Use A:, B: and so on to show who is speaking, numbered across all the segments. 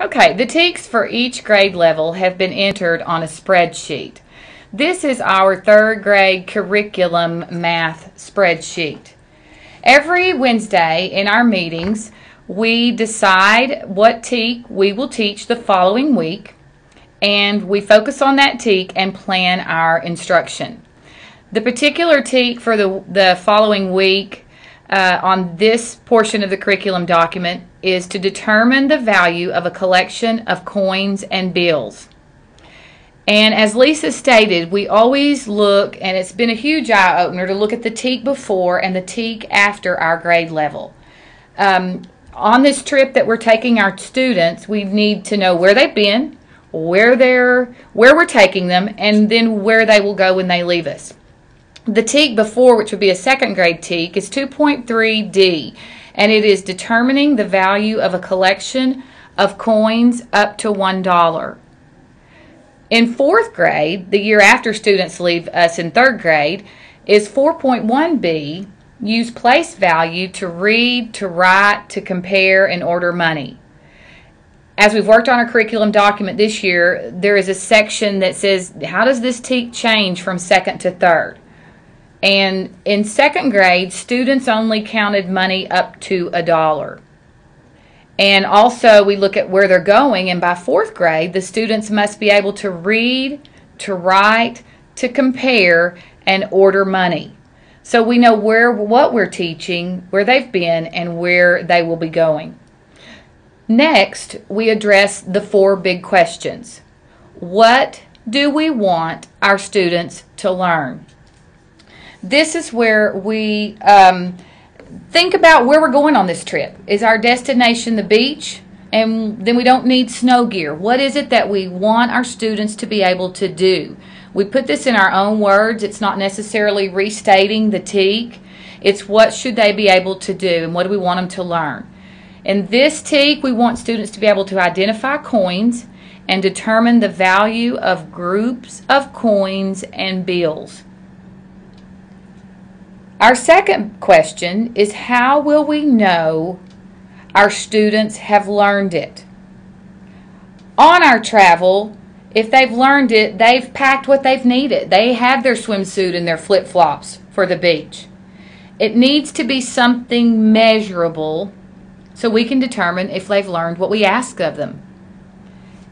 A: Okay, the TEKS for each grade level have been entered on a spreadsheet. This is our third grade curriculum math spreadsheet. Every Wednesday in our meetings, we decide what TEK we will teach the following week, and we focus on that TEK and plan our instruction. The particular TEK for the, the following week uh, on this portion of the curriculum document is to determine the value of a collection of coins and bills. And as Lisa stated, we always look, and it's been a huge eye opener to look at the TEK before and the TEK after our grade level. Um, on this trip that we're taking our students, we need to know where they've been, where they're, where we're taking them, and then where they will go when they leave us. The TEK before, which would be a second grade TEK, is 2.3D, and it is determining the value of a collection of coins up to $1. In fourth grade, the year after students leave us in third grade, is 4.1B, use place value to read, to write, to compare, and order money. As we've worked on our curriculum document this year, there is a section that says, how does this TEK change from second to third? And in second grade, students only counted money up to a dollar. And also, we look at where they're going, and by fourth grade, the students must be able to read, to write, to compare, and order money. So we know where what we're teaching, where they've been, and where they will be going. Next, we address the four big questions. What do we want our students to learn? This is where we um, think about where we're going on this trip. Is our destination the beach? And then we don't need snow gear. What is it that we want our students to be able to do? We put this in our own words. It's not necessarily restating the TEK. It's what should they be able to do and what do we want them to learn. In this TEK, we want students to be able to identify coins and determine the value of groups of coins and bills. Our second question is how will we know our students have learned it? On our travel, if they've learned it, they've packed what they've needed. They have their swimsuit and their flip flops for the beach. It needs to be something measurable so we can determine if they've learned what we ask of them.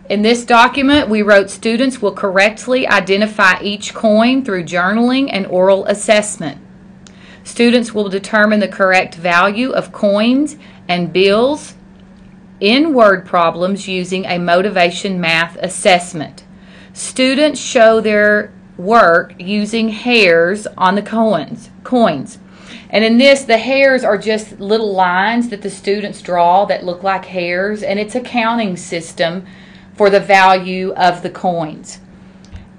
A: In this document, we wrote students will correctly identify each coin through journaling and oral assessment. Students will determine the correct value of coins and bills in word problems using a motivation math assessment. Students show their work using hairs on the coins. coins. And in this, the hairs are just little lines that the students draw that look like hairs, and it's a counting system for the value of the coins.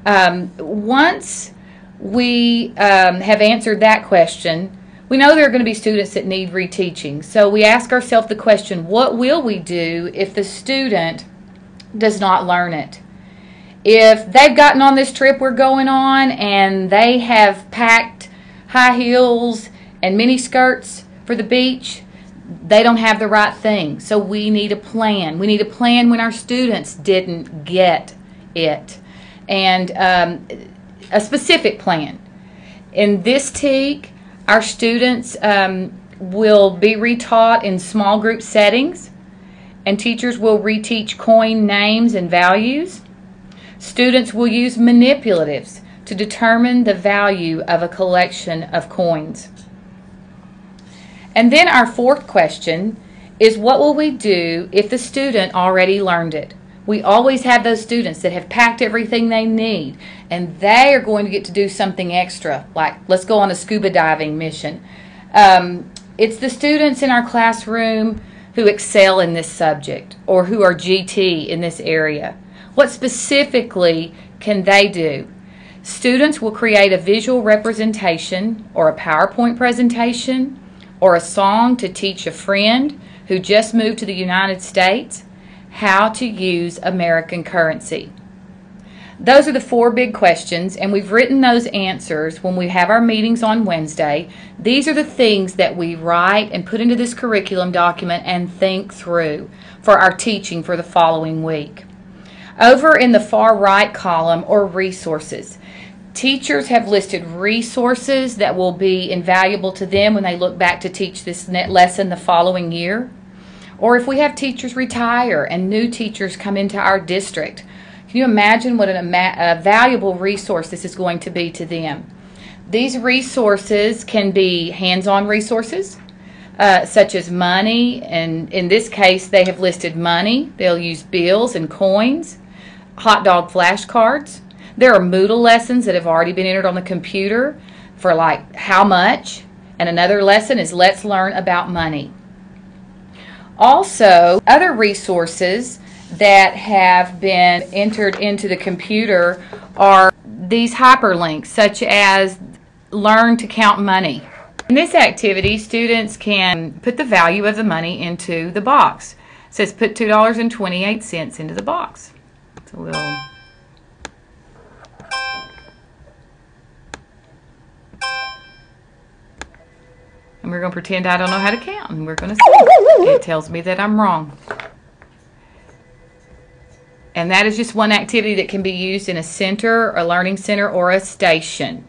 A: Um, once we um, have answered that question, we know there are going to be students that need reteaching. So we ask ourselves the question, what will we do if the student does not learn it? If they've gotten on this trip we're going on and they have packed high heels and mini skirts for the beach, they don't have the right thing. So we need a plan. We need a plan when our students didn't get it. And um, a specific plan. In this TEK, our students um, will be retaught in small group settings, and teachers will reteach coin names and values. Students will use manipulatives to determine the value of a collection of coins. And then our fourth question is what will we do if the student already learned it? We always have those students that have packed everything they need and they are going to get to do something extra, like let's go on a scuba diving mission. Um, it's the students in our classroom who excel in this subject or who are GT in this area. What specifically can they do? Students will create a visual representation or a PowerPoint presentation or a song to teach a friend who just moved to the United States how to use American currency. Those are the four big questions, and we've written those answers when we have our meetings on Wednesday. These are the things that we write and put into this curriculum document and think through for our teaching for the following week. Over in the far right column or resources, teachers have listed resources that will be invaluable to them when they look back to teach this lesson the following year. Or if we have teachers retire and new teachers come into our district, can you imagine what an, a valuable resource this is going to be to them? These resources can be hands-on resources, uh, such as money, and in this case, they have listed money. They'll use bills and coins, hot dog flashcards. There are Moodle lessons that have already been entered on the computer for like how much, and another lesson is let's learn about money. Also, other resources that have been entered into the computer are these hyperlinks, such as Learn to Count Money. In this activity, students can put the value of the money into the box. It says put $2.28 into the box. It's a little... And we're going to pretend I don't know how to count, and we're going to see. It tells me that I'm wrong. And that is just one activity that can be used in a center, a learning center, or a station.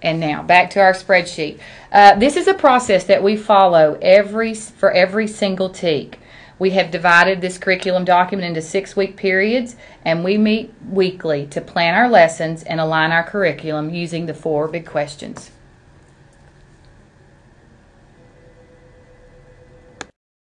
A: And now back to our spreadsheet. Uh, this is a process that we follow every for every single TEK. We have divided this curriculum document into six week periods and we meet weekly to plan our lessons and align our curriculum using the four big questions.